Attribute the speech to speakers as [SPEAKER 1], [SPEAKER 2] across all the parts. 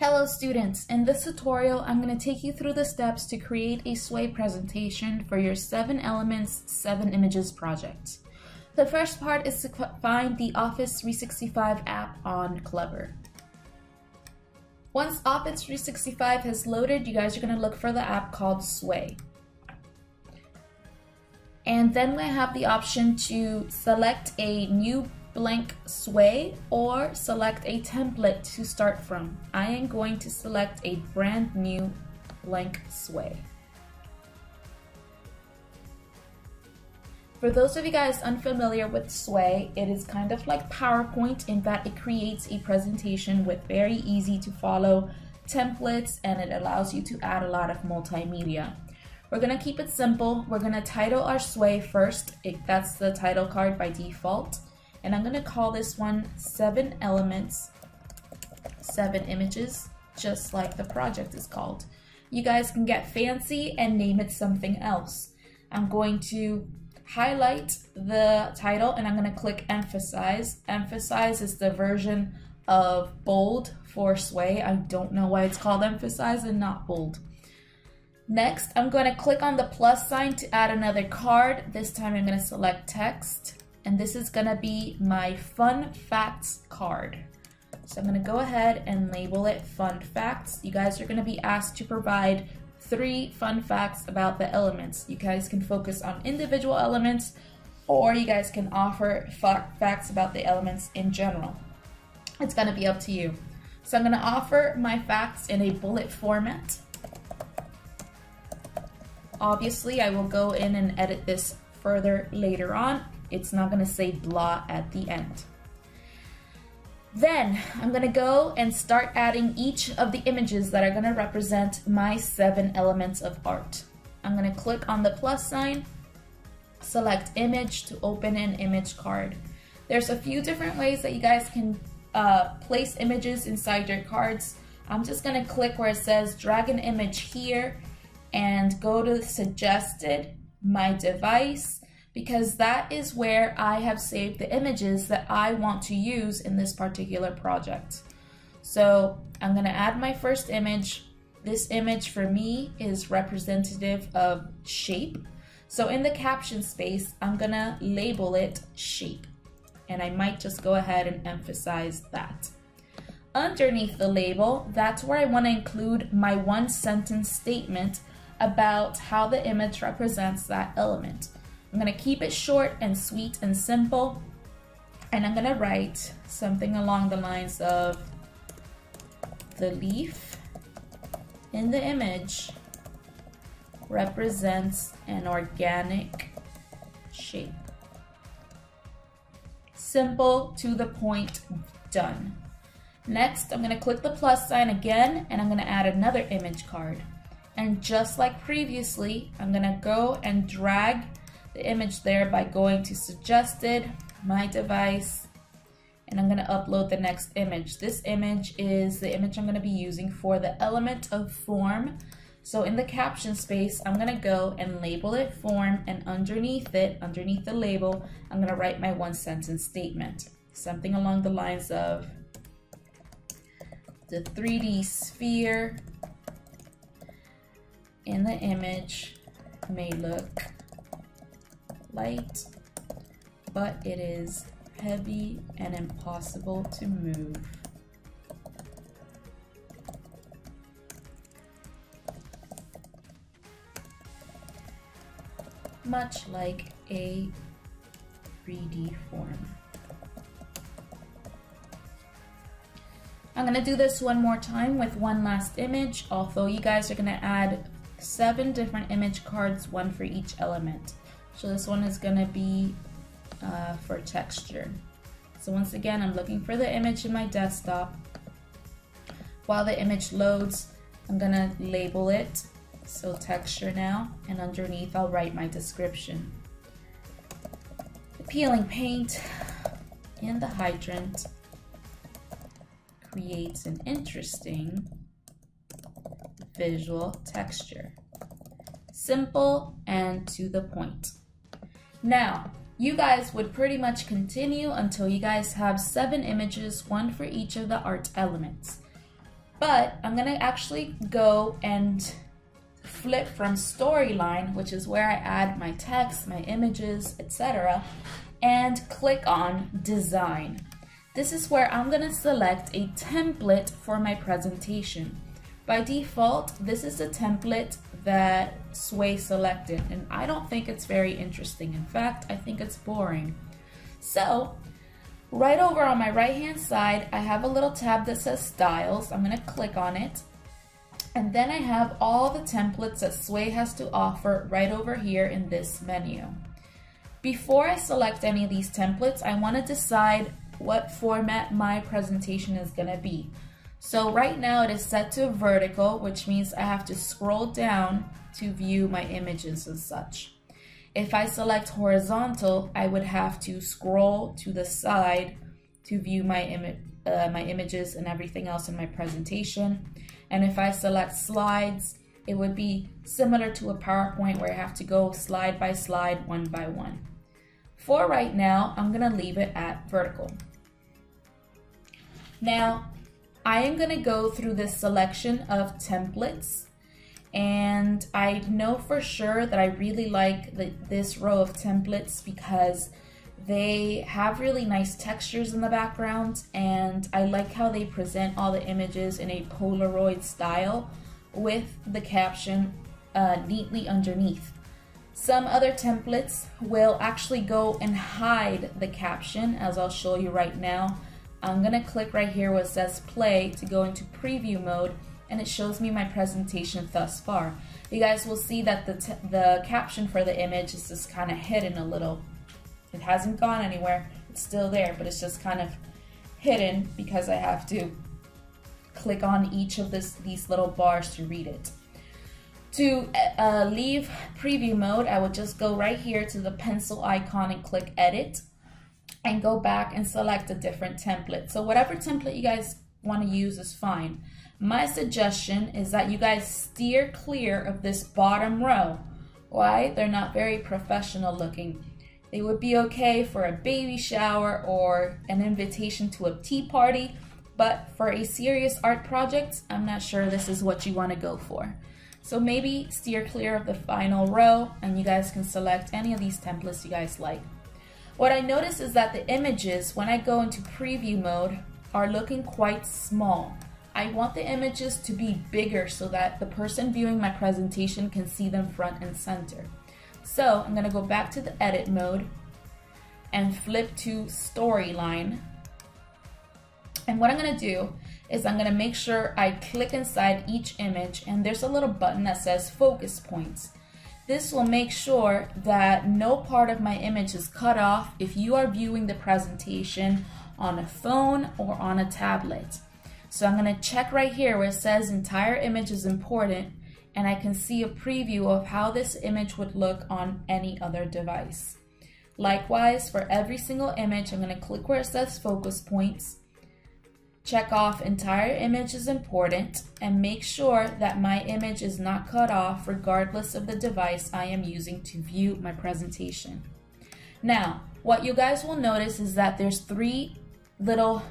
[SPEAKER 1] Hello students, in this tutorial I'm going to take you through the steps to create a Sway presentation for your 7 Elements 7 Images project. The first part is to find the Office 365 app on Clever. Once Office 365 has loaded, you guys are going to look for the app called Sway. And then we have the option to select a new blank sway or select a template to start from. I am going to select a brand new blank sway. For those of you guys unfamiliar with Sway, it is kind of like PowerPoint in that it creates a presentation with very easy to follow templates and it allows you to add a lot of multimedia. We're gonna keep it simple. We're gonna title our Sway first. It, that's the title card by default. And I'm gonna call this one seven elements, seven images, just like the project is called. You guys can get fancy and name it something else. I'm going to highlight the title and I'm gonna click emphasize. Emphasize is the version of bold for sway. I don't know why it's called emphasize and not bold. Next, I'm going to click on the plus sign to add another card. This time I'm going to select text and this is gonna be my fun facts card. So I'm gonna go ahead and label it fun facts. You guys are gonna be asked to provide three fun facts about the elements. You guys can focus on individual elements or you guys can offer facts about the elements in general. It's gonna be up to you. So I'm gonna offer my facts in a bullet format. Obviously, I will go in and edit this further later on it's not gonna say blah at the end. Then I'm gonna go and start adding each of the images that are gonna represent my seven elements of art. I'm gonna click on the plus sign, select image to open an image card. There's a few different ways that you guys can uh, place images inside your cards. I'm just gonna click where it says drag an image here and go to suggested, my device, because that is where I have saved the images that I want to use in this particular project. So I'm gonna add my first image. This image for me is representative of shape. So in the caption space, I'm gonna label it shape. And I might just go ahead and emphasize that. Underneath the label, that's where I wanna include my one sentence statement about how the image represents that element. I'm gonna keep it short and sweet and simple. And I'm gonna write something along the lines of the leaf in the image represents an organic shape. Simple, to the point, done. Next, I'm gonna click the plus sign again and I'm gonna add another image card. And just like previously, I'm gonna go and drag the image there by going to suggested, my device, and I'm gonna upload the next image. This image is the image I'm gonna be using for the element of form. So in the caption space, I'm gonna go and label it form and underneath it, underneath the label, I'm gonna write my one sentence statement. Something along the lines of the 3D sphere in the image may look light, but it is heavy and impossible to move. Much like a 3D form. I'm gonna do this one more time with one last image, although you guys are gonna add seven different image cards, one for each element. So this one is gonna be uh, for texture. So once again, I'm looking for the image in my desktop. While the image loads, I'm gonna label it, so texture now, and underneath I'll write my description. The peeling paint in the hydrant creates an interesting visual texture. Simple and to the point. Now, you guys would pretty much continue until you guys have seven images, one for each of the art elements. But I'm gonna actually go and flip from storyline, which is where I add my text, my images, etc., and click on design. This is where I'm gonna select a template for my presentation. By default, this is the template that Sway selected, and I don't think it's very interesting. In fact, I think it's boring. So, right over on my right hand side, I have a little tab that says styles. I'm gonna click on it. And then I have all the templates that Sway has to offer right over here in this menu. Before I select any of these templates, I wanna decide what format my presentation is gonna be. So right now it is set to vertical, which means I have to scroll down to view my images and such. If I select horizontal, I would have to scroll to the side to view my, Im uh, my images and everything else in my presentation. And if I select slides, it would be similar to a PowerPoint where I have to go slide by slide, one by one. For right now, I'm gonna leave it at vertical. Now, I am gonna go through this selection of templates and I know for sure that I really like the, this row of templates because they have really nice textures in the background and I like how they present all the images in a Polaroid style with the caption uh, neatly underneath. Some other templates will actually go and hide the caption as I'll show you right now. I'm gonna click right here where it says play to go into preview mode and it shows me my presentation thus far. You guys will see that the, the caption for the image is just kind of hidden a little. It hasn't gone anywhere, it's still there, but it's just kind of hidden because I have to click on each of this, these little bars to read it. To uh, leave preview mode, I would just go right here to the pencil icon and click edit and go back and select a different template. So whatever template you guys want to use is fine. My suggestion is that you guys steer clear of this bottom row. Why? They're not very professional looking. They would be okay for a baby shower or an invitation to a tea party, but for a serious art project, I'm not sure this is what you want to go for. So maybe steer clear of the final row and you guys can select any of these templates you guys like. What I notice is that the images, when I go into preview mode, are looking quite small. I want the images to be bigger so that the person viewing my presentation can see them front and center. So I'm gonna go back to the edit mode and flip to storyline. And what I'm gonna do is I'm gonna make sure I click inside each image and there's a little button that says focus points. This will make sure that no part of my image is cut off if you are viewing the presentation on a phone or on a tablet. So I'm going to check right here where it says entire image is important and I can see a preview of how this image would look on any other device. Likewise, for every single image, I'm going to click where it says focus points, check off entire image is important, and make sure that my image is not cut off regardless of the device I am using to view my presentation. Now, what you guys will notice is that there's three little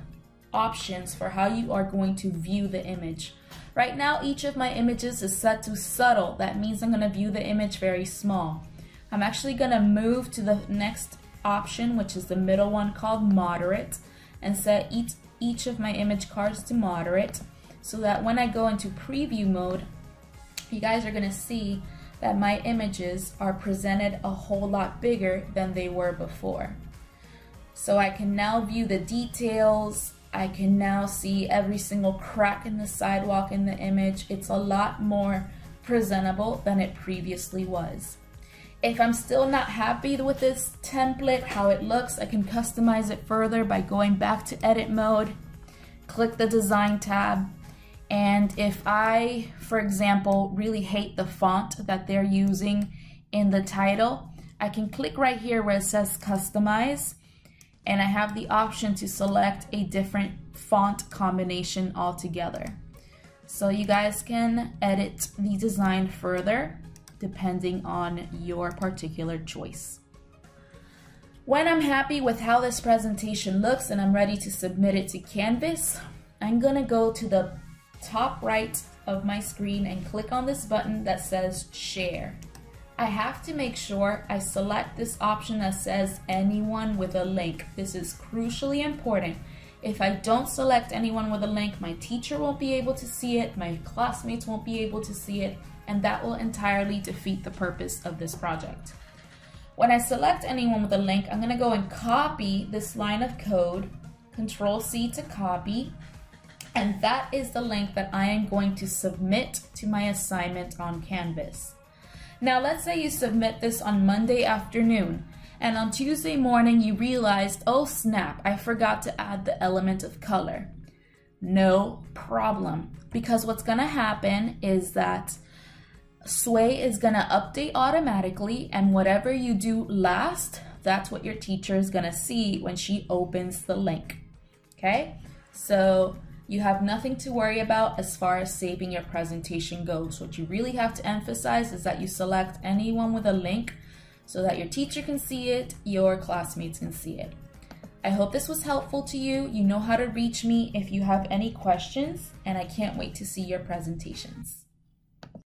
[SPEAKER 1] options for how you are going to view the image. Right now, each of my images is set to subtle. That means I'm gonna view the image very small. I'm actually gonna move to the next option, which is the middle one called moderate, and set each, each of my image cards to moderate so that when I go into preview mode, you guys are gonna see that my images are presented a whole lot bigger than they were before. So I can now view the details, I can now see every single crack in the sidewalk in the image. It's a lot more presentable than it previously was. If I'm still not happy with this template, how it looks, I can customize it further by going back to edit mode, click the design tab, and if I, for example, really hate the font that they're using in the title, I can click right here where it says customize and I have the option to select a different font combination altogether. So you guys can edit the design further depending on your particular choice. When I'm happy with how this presentation looks and I'm ready to submit it to Canvas, I'm gonna go to the top right of my screen and click on this button that says share. I have to make sure I select this option that says anyone with a link. This is crucially important. If I don't select anyone with a link, my teacher won't be able to see it, my classmates won't be able to see it, and that will entirely defeat the purpose of this project. When I select anyone with a link, I'm gonna go and copy this line of code, Control C to copy, and that is the link that I am going to submit to my assignment on Canvas. Now let's say you submit this on Monday afternoon and on Tuesday morning you realized, oh snap, I forgot to add the element of color. No problem, because what's gonna happen is that Sway is gonna update automatically and whatever you do last, that's what your teacher is gonna see when she opens the link, okay? So you have nothing to worry about as far as saving your presentation goes. What you really have to emphasize is that you select anyone with a link so that your teacher can see it, your classmates can see it. I hope this was helpful to you. You know how to reach me if you have any questions, and I can't wait to see your presentations.